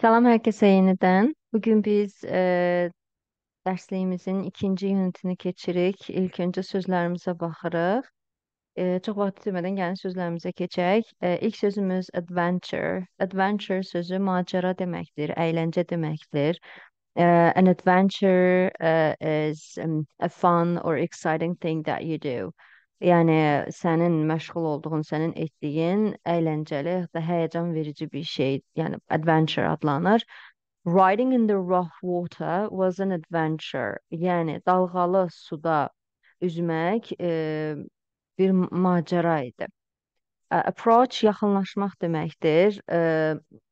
Selam herkese yeniden. Bugün biz e, dersliyimizin ikinci unitini keçirik. İlk önce sözlerimize baxırıq. E, çox vaxt itirmədən gəlin sözlərimizə keçək. E, ilk sözümüz adventure. Adventure sözü macera deməkdir, əyləncə deməkdir. E, an adventure uh, is um, a fun or exciting thing that you do. Yəni sənin məşğul olduğun, sənin etdiyin əyləncəli, hətta həyəcan verici bir şey, yəni adventure adlanır. Riding in the rough water was an adventure. Yəni dalğalı suda üzmək e, bir macera idi. Approach yaxınlaşmaq deməkdir. E,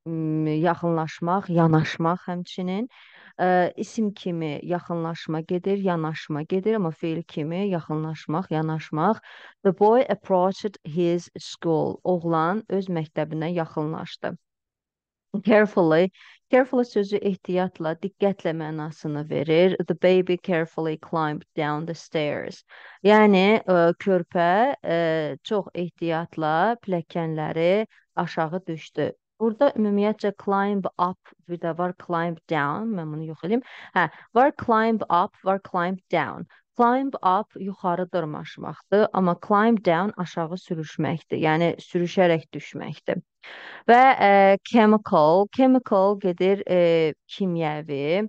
yaxınlaşmaq, yanaşmaq həmçinin. Ə, isim kimi yaxınlaşma gedir, yanaşma gedir, amma feil kimi yaxınlaşmaq, yanaşmaq. The boy approached his school. Oğlan öz məktəbinə yaxınlaşdı. Carefully, carefully sözü ehtiyatla, diqqətlə mənasını verir. The baby carefully climbed down the stairs. Yəni ə, körpə ə, çox ehtiyatla pilləkənləri aşağı düşdü. Burada ümumiyyətcə climb up bir də var climb down. Mən bunu yox edeyim. Hə, var climb up, var climb down. Climb up yuxarı dırmaşmaqdır, amma climb down aşağı sürüşməkdir. Yəni sürüşərək düşməkdir. Və e, chemical, chemical gedir e, kimyəvi.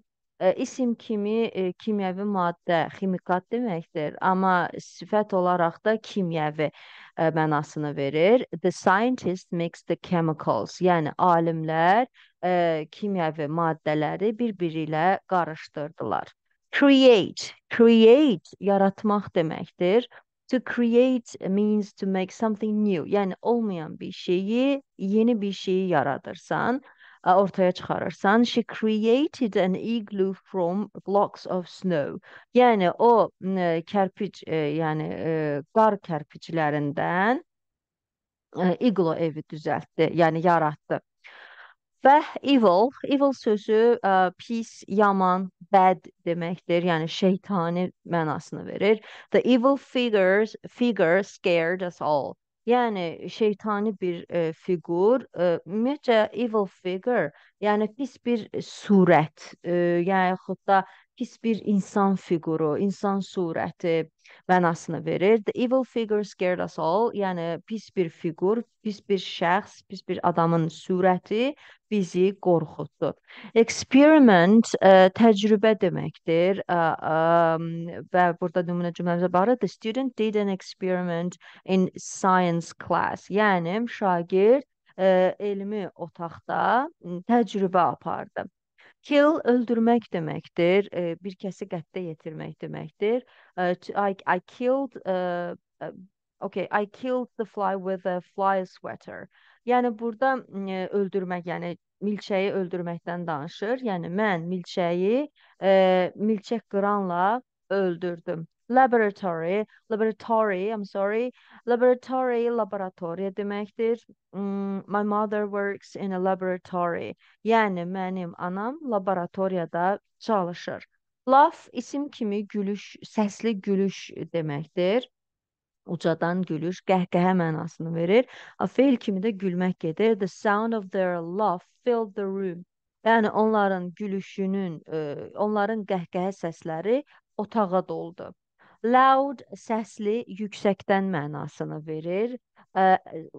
İsim kimi e, kimyəvi maddə, ximikat deməkdir, amma sifət olaraq da kimyəvi e, mənasını verir. The scientist makes the chemicals. Yəni alimlər e, kimyəvi maddələri bir-biri ilə qarışdırdılar. Create, create yaratmaq deməkdir. To create means to make something new. Yəni olmayan bir şeyi, yeni bir şeyi yaradırsan, ortaya çıxarırsan. She created an igloo from blocks of snow. Yəni o ə, kərpic, ə, yəni ə, qar kərpiclərindən ə, iglo evi düzəltdi, yəni yaratdı. Və evil, evil sözü ə, pis, yaman, bad deməkdir. Yəni şeytani mənasını verir. The evil figures, figure scared us all. Yəni şeytani bir e, fiqur, e, ümumiyyətcə evil figure, yəni pis bir surət, e, yəni yaxud da pis bir insan fiquru, insan surəti mənasını verir. The evil figure scared us all. Yəni pis bir fiqur, pis bir şəxs, pis bir adamın surəti bizi qorxutdu. Experiment ə, təcrübə deməkdir. Ə, ə, və burada nümunə cümləmizə baxırıq. The student did an experiment in science class. Yəni şagird ə, elmi otaqda təcrübə apardı. Kill öldürmək deməkdir. E, bir kəsi qətlə yetirmək deməkdir. E, I, I killed uh, uh, Okay, I killed the fly with a fly sweater. Yəni burada ə, öldürmək, yəni milçəyi öldürməkdən danışır. Yəni mən milçəyi ə, milçək qıranla öldürdüm. Laboratory, laboratory, I'm sorry. Laboratory, laboratoriya deməkdir. Mm, my mother works in a laboratory. Yəni mənim anam laboratoriyada çalışır. Laugh isim kimi gülüş, səsli gülüş deməkdir. Ucadan gülüş, qəhqəhə mənasını verir. A feil kimi də gülmək gedir. The sound of their laugh filled the room. Yəni onların gülüşünün, onların qəhqəhə səsləri otağa doldu. Loud səsli, yüksəkdən mənasını verir. Ə,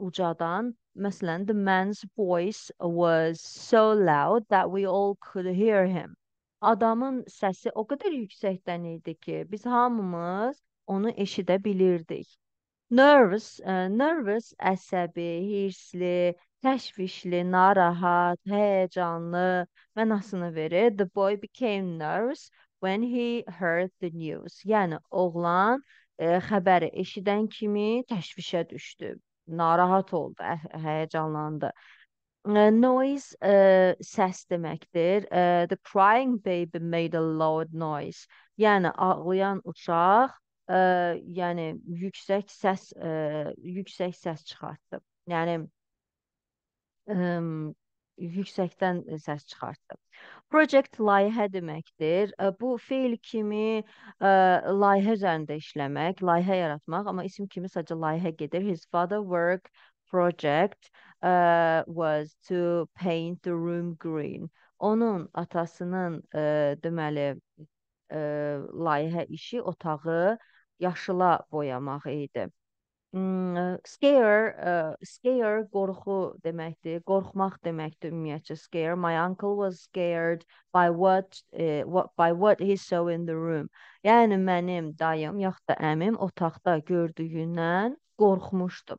ucadan. Məsələn, the man's voice was so loud that we all could hear him. Adamın səsi o qədər yüksəkdən idi ki, biz hamımız onu eşidə bilirdik. Nervous, ə, nervous əsəbi, hirsli, təşvişli, narahat, həyəcanlı mənasını verir. The boy became nervous when he heard the news. Yəni oğlan e, xəbəri eşidən kimi təşvişə düşdü. Narahat oldu, həyəcanlandı. E, noise e, səs deməkdir. E, the crying baby made a loud noise. Yəni ağlayan uşaq e, yəni yüksək səs e, yüksək səs çıxartdı. Yəni e, yüksəkdən səs çıxartdı. Project layihə deməkdir. Bu feil kimi ə, layihə üzərində işləmək, layihə yaratmaq, amma isim kimi sadəcə layihə gedir. His father worked project uh, was to paint the room green. Onun atasının e, deməli e, layihə işi otağı yaşıla boyamaq idi. Hmm, scare, uh, scare qorxu deməkdir, qorxmaq deməkdir ümumiyyətcə scare. My uncle was scared by what, uh, what by what he saw in the room. Yəni mənim dayım yaxud da əmim otaqda gördüyündən qorxmuşdu.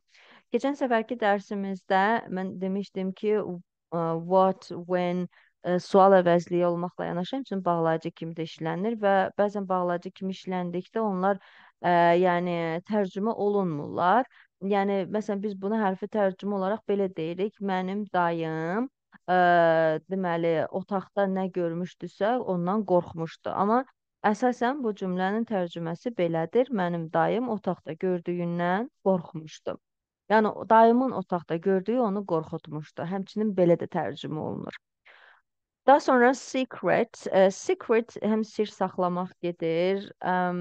Keçən səfərki dərsimizdə mən demişdim ki, uh, what when ə, sual əvəzliyi olmaqla yanaşı həmçinin bağlayıcı kimi də işlənir və bəzən bağlayıcı kimi işləndikdə onlar ə, yəni tərcümə olunmurlar. Yəni məsələn biz bunu hərfi tərcümə olaraq belə deyirik. Mənim dayım ə, deməli otaqda nə görmüşdüsə, ondan qorxmuşdu. Amma əsasən bu cümlənin tərcüməsi belədir. Mənim dayım otaqda gördüyündən qorxmuşdu. Yəni dayımın otaqda gördüyü onu qorxutmuşdu. Həmçinin belə də tərcümə olunur. Daha sonra secret, e, secret həm sir saxlamaq gedir, um,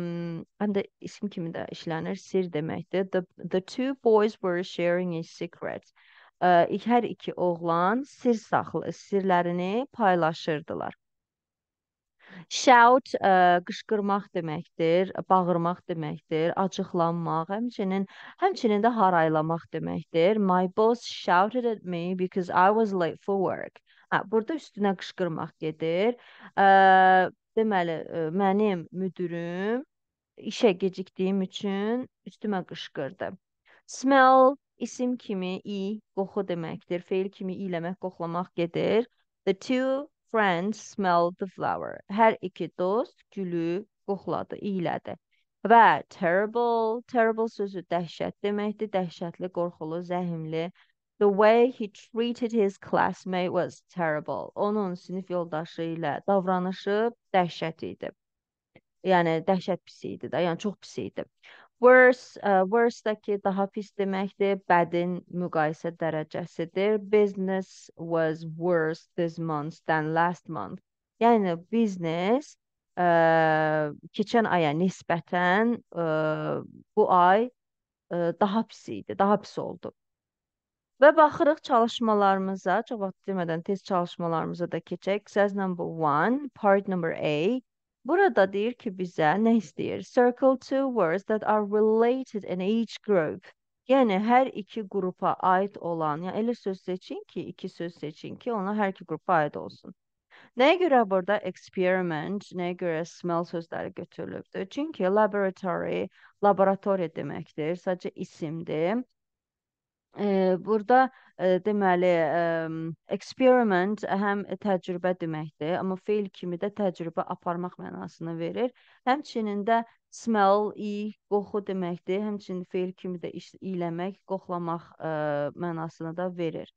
həm də isim kimi də işlənir, sir deməkdir. The, the two boys were sharing a secret. E, hər iki oğlan sir saxlı, sirlərini paylaşırdılar. Shout ə, qışqırmaq deməkdir, bağırmaq deməkdir, acıqlanmaq, həmçinin həmçinin də haraylamaq deməkdir. My boss shouted at me because I was late for work. Hə, burada üstünə qışqırmaq gedir. Ə, deməli, ə, mənim müdürüm işə gecikdiyim üçün üstümə qışqırdı. Smell isim kimi i qoxu deməkdir. Feil kimi iyləmək, qoxlamaq gedir. The two friends smelled the flower. Hər iki dost gülü qoxladı, iylədi. Və terrible, terrible sözü dəhşət deməkdir. Dəhşətli, qorxulu, zəhimli. The way he treated his classmate was terrible. Onun sinif yoldaşı ilə davranışı dəhşət idi. Yəni dəhşət pis idi də, yəni çox pis idi. Worse, uh, worse da ki daha pis deməkdir. Bədin müqayisə dərəcəsidir. Business was worse this month than last month. Yəni business ə, keçən aya nisbətən ə, bu ay ə, daha pis idi, daha pis oldu. Və baxırıq çalışmalarımıza, çox vaxt demədən tez çalışmalarımıza da keçək. Exercise number one, part number A. Burada deyir ki bizə nə istəyir? Circle two words that are related in each group. Yəni hər iki qrupa aid olan, yəni elə söz seçin ki, iki söz seçin ki, onlar hər iki qrupa aid olsun. Nəyə görə burada experiment, nəyə görə smell sözləri götürülübdür? Çünki laboratory, laboratoriya deməkdir, sadəcə isimdir. Burada e, deməli e, experiment həm təcrübə deməkdir, amma feil kimi də təcrübə aparmaq mənasını verir. Həmçinin də smell, iy, qoxu deməkdir. Həmçinin feil kimi də iyləmək, qoxlamaq ə, mənasını da verir.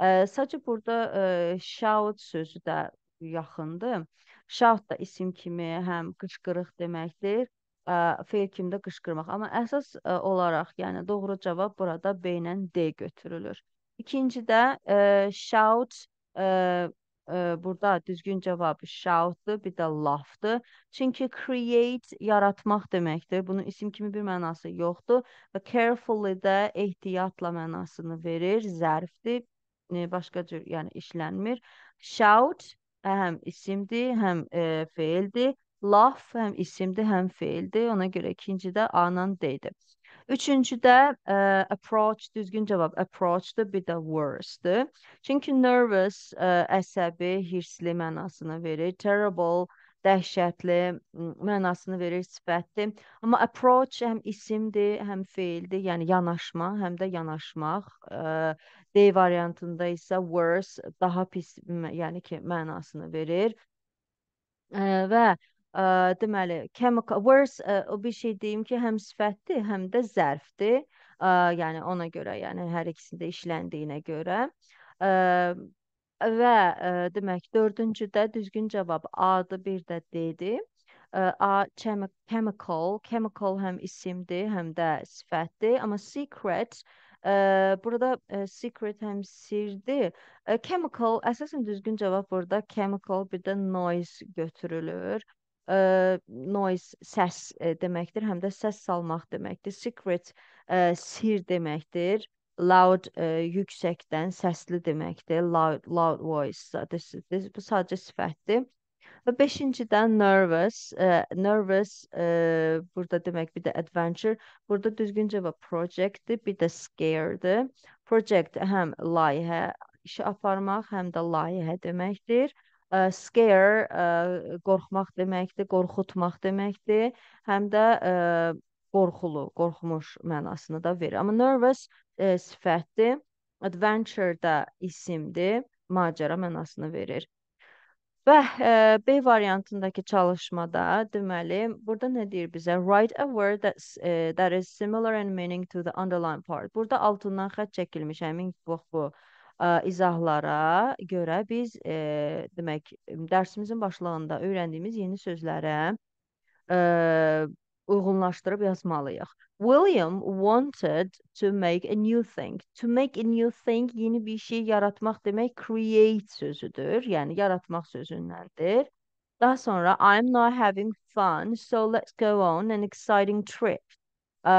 Ə, sadəcə burada shout sözü də yaxındır. Shout da isim kimi həm qışqırıq deməkdir ə, feil kimi də qışqırmaq. Amma əsas ə, olaraq, yəni doğru cavab burada B ilə D götürülür. İkincidə ə, shout ə, ə, burada düzgün cavab shoutdur, bir də laughdır. Çünki create yaratmaq deməkdir. Bunun isim kimi bir mənası yoxdur və carefully də ehtiyatla mənasını verir, zərfdir. Başqa cür, yəni işlənmir. Shout həm isimdir, həm e, feildir. Laf həm isimdir, həm feildir. Ona görə ikincidə A-la D-dir. Üçüncüdə ə, approach düzgün cavab approach-dır, bir də worse-dır. Çünki nervous ə, əsəbi, hirsli mənasını verir. Terrible dəhşətli mənasını verir sifətdir. Amma approach həm isimdir, həm feildir, yəni yanaşma, həm də yanaşmaq. Ə, D variantında isə worse daha pis, yəni ki, mənasını verir. Və Ə, deməli, chemical words ə, o bir şey deyim ki, həm sifətdir, həm də zərfdir. Ə, yəni ona görə, yəni hər ikisində işləndiyinə görə. Ə, və ə, demək, dördüncüdə düzgün cavab A-dır, bir də D-dir. A chemical, chemical həm isimdir, həm də sifətdir, amma secret Ə, burada ə, secret həm sirdir. Ə, chemical əsasən düzgün cavab burada chemical bir də noise götürülür ə, noise səs ə, deməkdir, həm də səs salmaq deməkdir. Secret ə, sir deməkdir. Loud e, yüksəkdən, səsli deməkdir. Loud, loud voice. This, this, bu sadəcə sifətdir. Və beşincidən nervous. E, nervous e, burada demək bir də adventure. Burada düzgün cavab projectdir, bir də scaredir. Project həm layihə işi aparmaq, həm də layihə deməkdir. E, scare e, qorxmaq deməkdir, qorxutmaq deməkdir. Həm də e, qorxulu, qorxmuş mənasını da verir. Amma nervous e, sifətdir. Adventure da isimdir. Macəra mənasını verir. Və e, B variantındakı çalışmada deməli, burada nə deyir bizə? Write a word that's, e, that is similar in meaning to the underlined part. Burada altından xətt çəkilmiş həmin bu, bu ə, izahlara görə biz e, demək dərsimizin başlığında öyrəndiyimiz yeni sözlərə ə, uyğunlaşdırıb yazmalıyıq. William wanted to make a new thing. To make a new thing yeni bir şey yaratmaq demək create sözüdür. Yəni yaratmaq sözündəndir. Daha sonra I'm not having fun, so let's go on an exciting trip. Ə,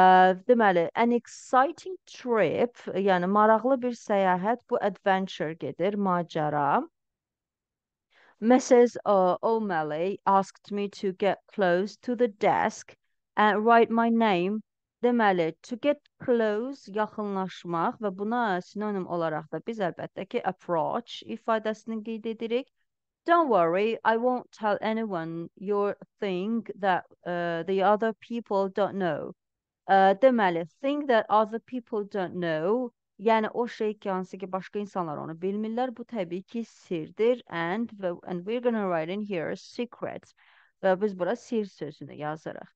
deməli, an exciting trip, yəni maraqlı bir səyahət, bu adventure gedir, macəra. Mrs. O'Malley asked me to get close to the desk and write my name. Deməli, to get close, yaxınlaşmaq və buna sinonim olaraq da biz əlbəttə ki, approach ifadəsini qeyd edirik. Don't worry, I won't tell anyone your thing that uh, the other people don't know. Deməli, thing that other people don't know, yəni o şey ki, hansı ki, başqa insanlar onu bilmirlər, bu təbii ki, sirdir and, and we're gonna write in here secret. Və biz bura sir sözünü yazırıq.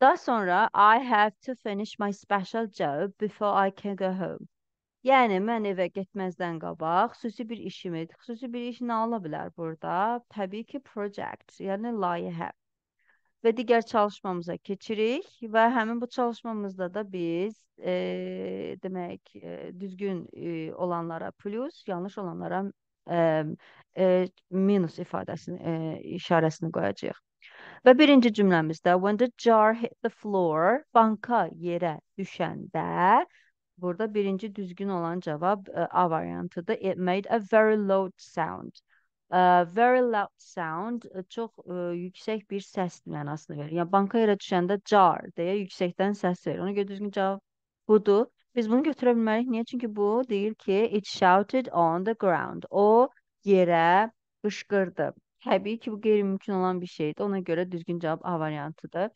Daha sonra I have to finish my special job before I can go home. Yəni mən evə getməzdən qabaq xüsusi bir işimi, xüsusi bir iş nə ola bilər burada? Təbii ki, project, yəni layihə. Və digər çalışmamıza keçirik və həmin bu çalışmamızda da biz e, demək e, düzgün e, olanlara plus, yanlış olanlara e, e, minus ifadəsini, e, işarəsini qoyacağıq. Və birinci cümləmizdə when the jar hit the floor, banka yerə düşəndə burada birinci düzgün olan cavab e, A variantıdır. It made a very loud sound. Ə, very loud sound e, çox ə, e, yüksək bir səs mənasını verir. Yəni banka yerə düşəndə jar deyə yüksəkdən səs verir. Ona görə düzgün cavab budur. Biz bunu götürə bilmərik. Niyə? Çünki bu deyir ki, it shouted on the ground. O yerə qışqırdı. Təbii ki, bu qeyri-mümkün olan bir şeydir. Ona görə düzgün cavab A variantıdır.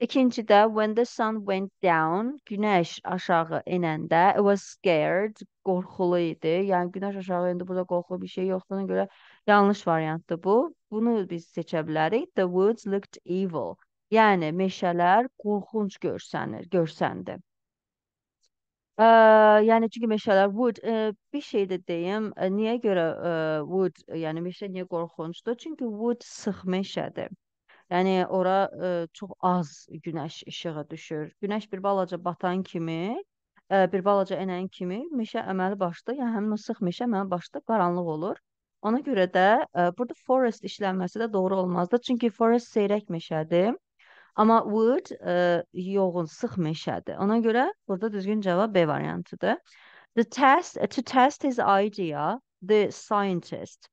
İkincidə when the sun went down, günəş aşağı enəndə it was scared, qorxulu idi. Yəni günəş aşağı enəndə burada qorxulu bir şey yoxdur. Ona görə yanlış variantdır bu. Bunu biz seçə bilərik. The woods looked evil. Yəni meşələr qorxunc görsənir, görsəndi. Ə, yəni çünki meşələr wood ə, bir şey də deyim. Ə, niyə görə ə, wood, yəni meşə niyə qorxuncdur? Çünki wood sıx meşədir. Yəni ora ə, çox az günəş işığı düşür. Günəş bir balaca batan kimi, ə, bir balaca enən kimi meşə əməli başda, yəni həmin o sıx meşə əməli başda qaranlıq olur. Ona görə də ə, burada forest işlənməsi də doğru olmazdı. Çünki forest seyrək meşədir. Amma wood ə, e, yoğun, sıx meşədir. Ona görə burada düzgün cavab B variantıdır. The test, to test his idea, the scientist.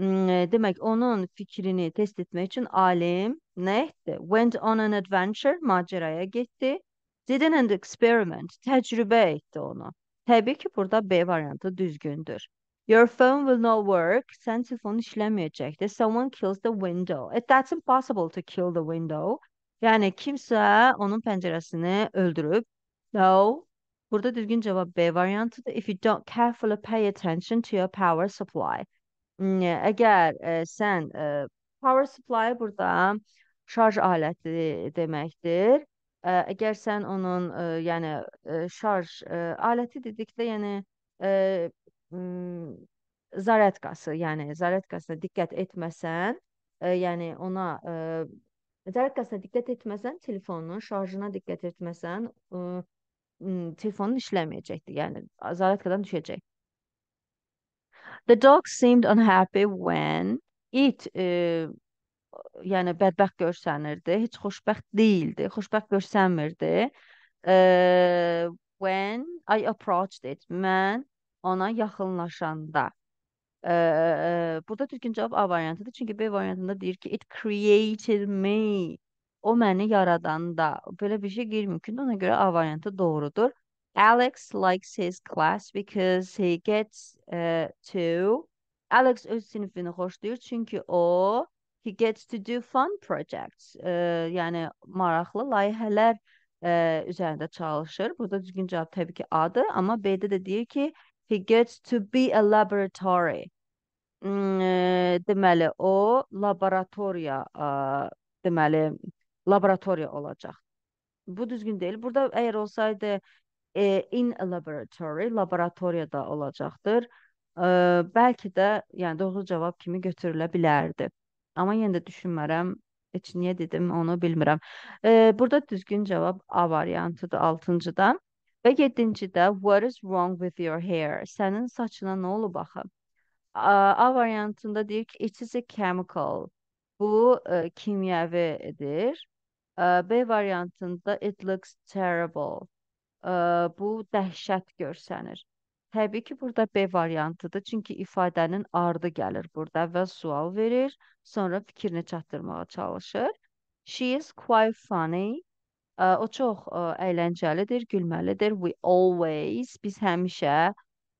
E, demək, onun fikrini test etmək üçün alim nə etdi? Went on an adventure, macəraya getdi. Did an experiment, təcrübə etdi onu. Təbii ki, burada B variantı düzgündür. Your phone will not work. Sən telefonun işləməyəcəkdir. Someone kills the window. It, that's impossible to kill the window. Yəni kimsə onun pəncərəsini öldürüb. No. Burada düzgün cavab B variantıdır. If you don't carefully pay attention to your power supply. Hmm, əgər ə, e, sən ə, e, power supply burada şarj aləti deməkdir. Ə, e, əgər sən onun ə, yəni ə, şarj ə, aləti dedikdə yəni ə, zaryadkası, yəni zaryadkasına diqqət etməsən, ə, yəni ona ə, Zaryadkasına diqqət etməsən, telefonun şarjına diqqət etməsən, ə, telefonun işləməyəcəkdir. Yəni zaryadkadan düşəcək. The dog seemed unhappy when it ə, yəni bədbəxt görsənirdi, heç xoşbəxt değildi, xoşbəxt görsənmirdi. Ə, when I approached it. Mən ona yaxınlaşanda. Ee, burada düzgün cavab A variantıdır. Çünki B variantında deyir ki it created me. O məni yaradanda. Belə bir şey qeyri-mümkündür. Ona görə A variantı doğrudur. Alex likes his class because he gets uh, to Alex öz sinifini xoşlayır çünki o he gets to do fun projects. Ee, yəni maraqlı layihələr e, üzərində çalışır. Burada düzgün cavab təbii ki A-dır, amma B-də də deyir ki he gets to be a laboratory. Hmm, e, deməli o laboratoriya e, deməli laboratoriya olacaq. Bu düzgün deyil. Burada əgər olsaydı e, in a laboratory, laboratoriyada olacaqdır. Bəlkə də yəni doğru cavab kimi götürülə bilərdi. Amma yenə də düşünmərəm. Heç niyə dedim onu bilmirəm. Burada düzgün cavab A variantıdır 6-cıda. Və 7-cidə what is wrong with your hair? Sənin saçına nə olub axı? A, variantında deyir ki it is a chemical. Bu e, kimyəvidir. E, B variantında it looks terrible. E, bu dəhşət görsənir. Təbii ki, burada B variantıdır. Çünki ifadənin ardı gəlir burada və sual verir, sonra fikrini çatdırmağa çalışır. She is quite funny. O çox əyləncəlidir, gülməlidir. We always, biz həmişə,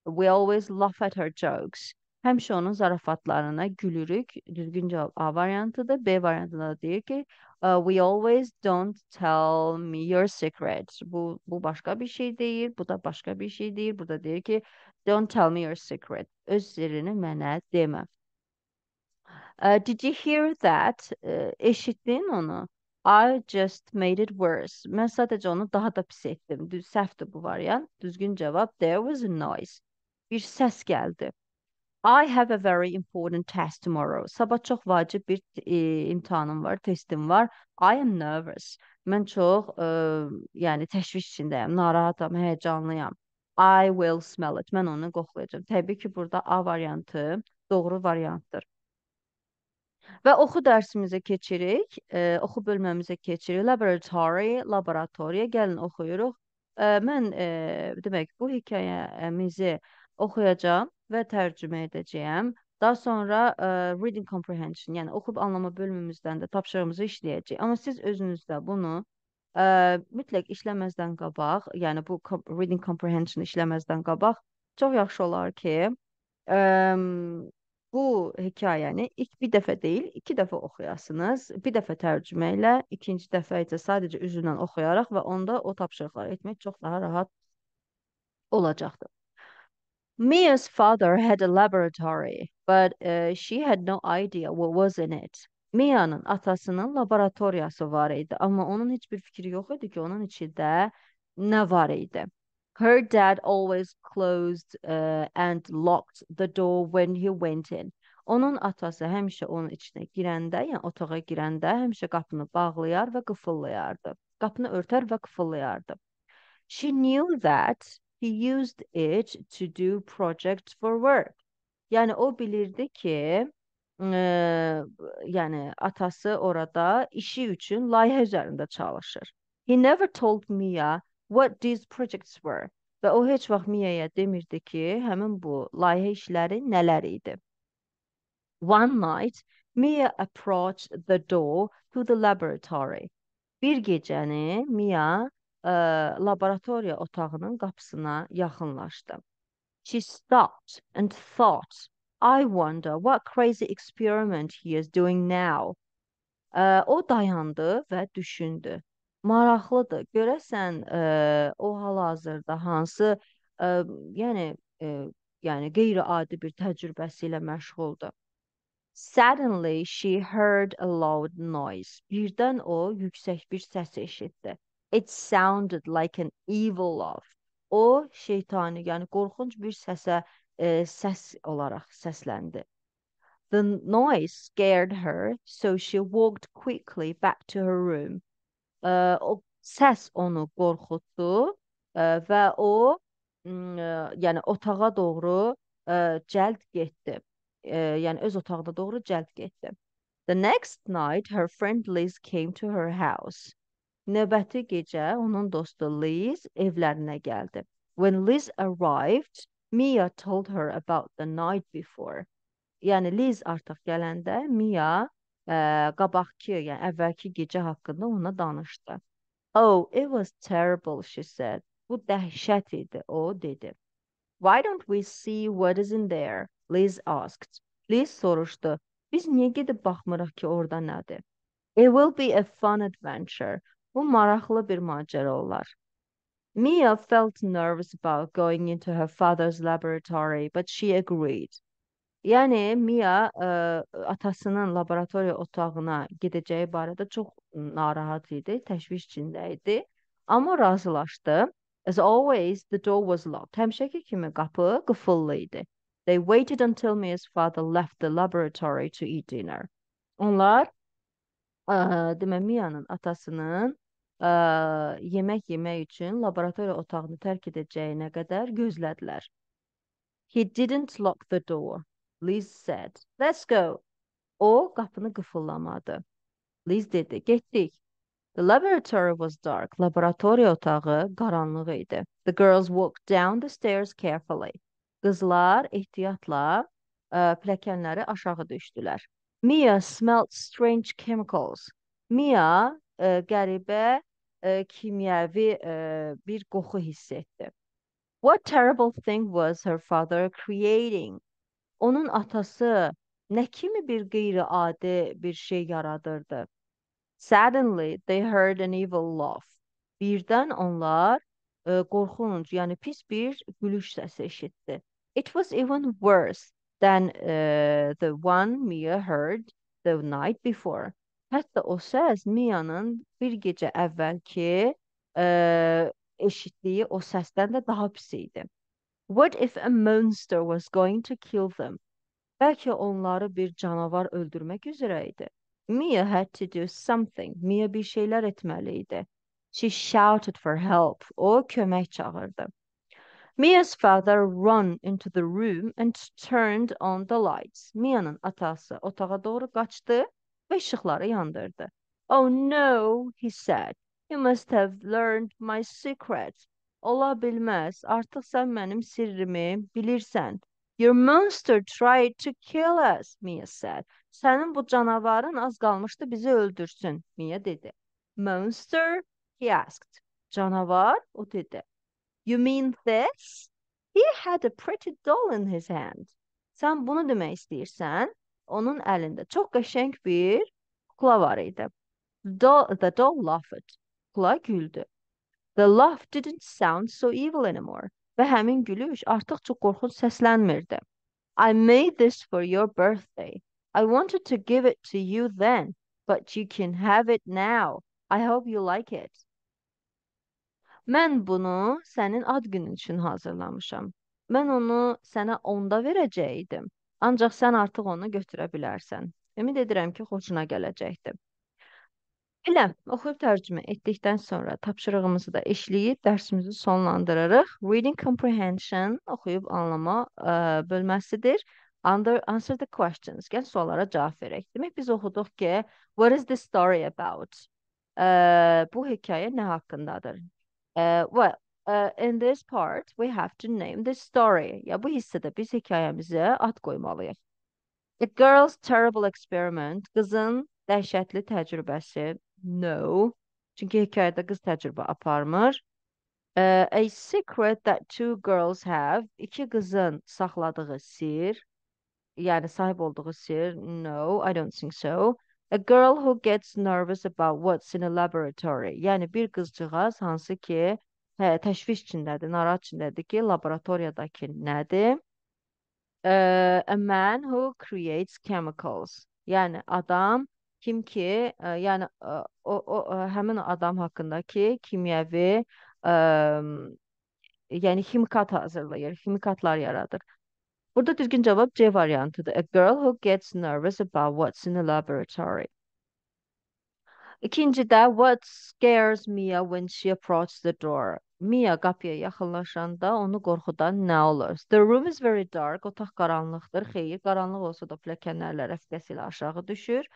we always laugh at her jokes. Həmişə onun zarafatlarına gülürük. Düzgün cavab A variantıdır. B variantında da deyir ki, we always don't tell me your secret. Bu, bu başka bir şey değil. Bu da başka bir şey değil. Burada deyir ki, don't tell me your secret. Öz sirrini mənə demə. Uh, did you hear that? Uh, eşitdin onu? I just made it worse. Mən sadəcə onu daha da pis etdim. Düz səhvdir bu variant. Düzgün cavab there was a noise. Bir səs gəldi. I have a very important test tomorrow. Sabah çox vacib bir e, imtahanım var, testim var. I am nervous. Mən çox e, yəni təşviş içindəyəm, narahatam, həyəcanlıyam. I will smell it. Mən onu qoxlayacağam. Təbii ki, burada A variantı doğru variantdır. Və oxu dərsimizə keçirik. E, oxu bölməmizə keçirik. Laboratory, laboratoriya. Gəlin oxuyuruq. E, mən e, demək bu hekayəmizi oxuyacağam və tərcümə edəcəyəm. Daha sonra ə, reading comprehension, yəni oxub anlama bölümümüzdən də tapşırığımızı işləyəcəyik. Amma siz özünüzdə bunu ə, mütləq işləməzdən qabaq, yəni bu reading comprehension işləməzdən qabaq çox yaxşı olar ki, ə, bu hekayəni ilk bir dəfə deyil, iki dəfə oxuyasınız. Bir dəfə tərcümə ilə, ikinci dəfə isə sadəcə üzündən oxuyaraq və onda o tapşırıqları etmək çox daha rahat olacaqdır. Mia's father had a laboratory, but uh, she had no idea what was in it. Mia'nın atasının laboratoriyası var idi, amma onun heç bir fikri yox idi ki, onun içində nə var idi. Her dad always closed uh, and locked the door when he went in. Onun atası həmişə onun içinə girəndə, yəni otağa girəndə həmişə qapını bağlayar və qıfıllayardı. Qapını örtər və qıfıllayardı. She knew that he used it to do projects for work. Yani o bilirdi ki e, yani atası orada işi üçün layihə üzərində çalışır. He never told Mia what these projects were. Və o heç vaxt Mia'ya demirdi ki, həmin bu layihə işləri nələr idi. One night, Mia approached the door to the laboratory. Bir gecəni Mia ə, laboratoriya otağının qapısına yaxınlaşdı. She stopped and thought, I wonder what crazy experiment he is doing now. Ə, o dayandı və düşündü. Maraqlıdır. Görəsən ə, o hal-hazırda hansı ə, yəni ə, yəni qeyri-adi bir təcrübəsi ilə məşğuldur. Suddenly she heard a loud noise. Birdən o yüksək bir səs eşitdi. It sounded like an evil laugh. O şeytani, yəni qorxunc bir səsə e, səs olaraq səsləndi. The noise scared her, so she walked quickly back to her room. O səs onu qorxutdu e, və o e, yəni otağa doğru e, cəld getdi. Yəni öz otağına doğru cəld getdi. The next night her friend Liz came to her house. Növbəti gecə onun dostu Liz evlərinə gəldi. When Liz arrived, Mia told her about the night before. Yəni Liz artıq gələndə Mia ə, qabaqki, yəni əvvəlki gecə haqqında ona danışdı. Oh, it was terrible, she said. Bu dəhşət idi, o dedi. Why don't we see what is in there? Liz asked. Liz soruşdu. Biz niyə gedib baxmırıq ki, orada nədir? It will be a fun adventure. Bu maraqlı bir macəra olar. Mia felt nervous about going into her father's laboratory, but she agreed. Yəni Mia ə, atasının laboratoriya otağına gedəcəyi barədə çox narahat idi, təşviş içində idi, amma razılaşdı. As always, the door was locked. Həmişəki kimi qapı qıfıllı idi. They waited until Mia's father left the laboratory to eat dinner. Onlar ə, demə Mia'nın atasının ə, yemək yemək üçün laboratoriya otağını tərk edəcəyinə qədər gözlədilər. He didn't lock the door. Liz said. Let's go. O qapını qıfıllamadı. Liz dedi, getdik. The laboratory was dark. Laboratoriya otağı qaranlıq idi. The girls walked down the stairs carefully. Qızlar ehtiyatla ə, pilləkənləri aşağı düşdülər. Mia smelled strange chemicals. Mia ə, qəribə ə, kimyəvi ə, bir qoxu hiss etdi. What terrible thing was her father creating? Onun atası nə kimi bir qeyri-adi bir şey yaradırdı. Suddenly they heard an evil laugh. Birdən onlar ə, qorxunc, yəni pis bir gülüş səsi eşitdi. It was even worse than uh, the one Mia heard the night before. Hətta o səs Mia'nın bir gecə əvvəlki ə, eşitdiyi o səsdən də daha pis idi. What if a monster was going to kill them? Bəlkə onları bir canavar öldürmək üzrə idi. Mia had to do something. Mia bir şeylər etməli idi. She shouted for help. O kömək çağırdı. Mia's father ran into the room and turned on the lights. Mia'nın atası otağa doğru qaçdı və işıqları yandırdı. Oh no, he said. You must have learned my secret. Ola bilməz. Artıq sən mənim sirrimi bilirsən. Your monster tried to kill us, Mia said. Sənin bu canavarın az qalmışdı bizi öldürsün, Mia dedi. Monster? He asked. Canavar? O dedi. You mean this? He had a pretty doll in his hand. Sən bunu demək istəyirsən? Onun əlində çox qəşəng bir kukla var idi. Doll, the doll laughed. Kukla güldü. The laugh didn't sound so evil anymore. Və həmin gülüş artıq çox qorxunc səslənmirdi. I made this for your birthday. I wanted to give it to you then, but you can have it now. I hope you like it. Mən bunu sənin ad günün üçün hazırlamışam. Mən onu sənə onda verəcəydim. Ancaq sən artıq onu götürə bilərsən. Ümid edirəm ki, xoşuna gələcəkdir. Elə oxuyub tərcümə etdikdən sonra tapşırığımızı da eşləyib dərsimizi sonlandırırıq. Reading comprehension oxuyub anlama ə, bölməsidir. Under, answer the questions. Gəl suallara cavab verək. Demək biz oxuduq ki, what is the story about? Ə, bu hekayə nə haqqındadır? Ə, well, uh, in this part we have to name the story. Ya bu hissədə biz hekayəmizə ad qoymalıyıq. The girl's terrible experiment, qızın dəhşətli təcrübəsi. No. Çünki hekayədə qız təcrübə aparmır. Uh, a secret that two girls have. İki qızın saxladığı sir. Yəni sahib olduğu sir. No, I don't think so. A girl who gets nervous about what's in a laboratory. Yəni bir qızcığaz hansı ki, hə, təşviş içindədir, narahat içindədir ki, laboratoriyadakı nədir? Uh, a man who creates chemicals. Yəni adam kim ki, ə, yəni ə, o, o ə, həmin adam haqqındakı kimyəvi ə, yəni ximikat hazırlayır, ximikatlar yaradır. Burada düzgün cavab C variantıdır. A girl who gets nervous about what's in the laboratory. İkincidə what scares Mia when she approaches the door. Mia qapıya yaxınlaşanda onu qorxudan nə olur? The room is very dark. Otaq qaranlıqdır. Xeyr, qaranlıq olsa da pilləkənlərlə rəfiqəsi ilə aşağı düşür.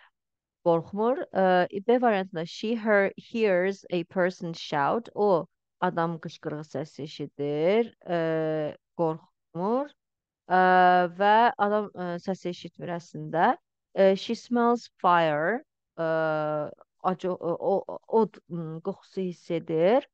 Qorxmur. Ə, B variantında she her hears a person shout. O adam qışqırıq səsi eşidir. Ə, qorxmur. Ə, və adam ə, səsi eşitmir əslində. Ə, she smells fire. Ə, acı o, o od m, qoxusu hiss edir.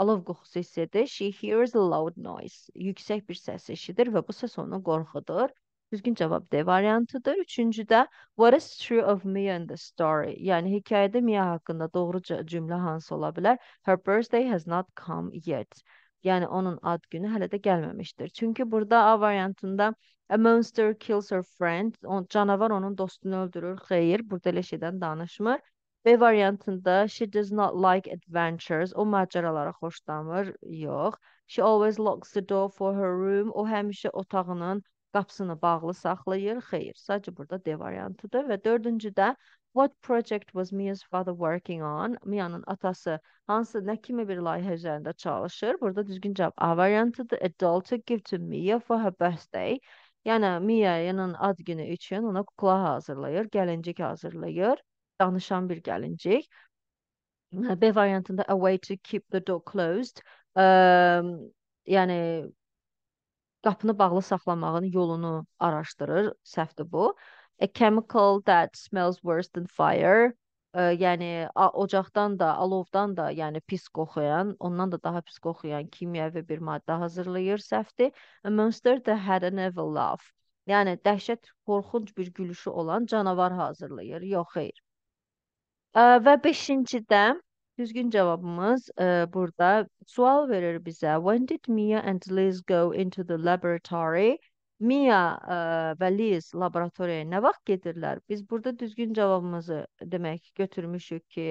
Alov qoxusu hiss edir. She hears a loud noise. Yüksək bir səs eşidir və bu səs onu qorxudur. Düzgün cavab D variantıdır. Üçüncüdə What is true of Mia in the story? Yəni hekayədə Mia haqqında doğru cümlə hansı ola bilər? Her birthday has not come yet. Yəni onun ad günü hələ də gəlməmişdir. Çünki burada A variantında A monster kills her friend. O, canavar onun dostunu öldürür. Xeyr, burada elə şeydən danışmır. B variantında she does not like adventures. O macəralara xoşlamır. Yox. She always locks the door for her room. O həmişə otağının qapısını bağlı saxlayır. Xeyr, sadəcə burada D variantıdır və dördüncüdə What project was Mia's father working on? Mia'nın atası hansı nə kimi bir layihə üzərində çalışır? Burada düzgün cavab A variantıdır. A doll to give to Mia for her birthday. Yəni Mia'nın ad günü üçün ona kukla hazırlayır, gəlincik hazırlayır. Danışan bir gəlincik. B variantında a way to keep the door closed. Ə, yəni qapını bağlı saxlamağın yolunu araşdırır. Səhvdir bu. A chemical that smells worse than fire. Ə, yəni ocaqdan da, alovdan da, yəni pis qoxuyan, ondan da daha pis qoxuyan kimyəvi bir maddə hazırlayır. Səhvdir. A monster that had an evil laugh. Yəni dəhşət, qorxunc bir gülüşü olan canavar hazırlayır. Yox, xeyr. Ə, və beşincidə düzgün cavabımız ə, burada sual verir bizə. When did Mia and Liz go into the laboratory? Mia ə, və Liz laboratoriyaya nə vaxt gedirlər? Biz burada düzgün cavabımızı demək götürmüşük ki,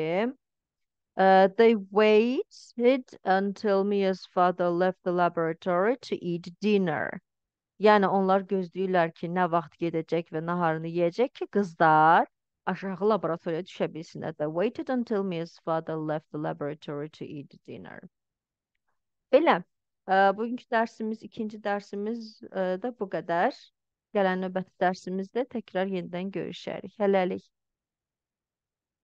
ə, they waited until Mia's father left the laboratory to eat dinner. Yəni onlar gözləyirlər ki, nə vaxt gedəcək və naharını yeyəcək ki, qızlar aşağı laboratoriyaya düşə bilsinlər. They waited until Mia's father left the laboratory to eat dinner. Belə. Ə, bugünkü dərsimiz, ikinci dərsimiz ə, də bu qədər. Gələn növbəti dərsimizdə təkrar yenidən görüşərik. Hələlik.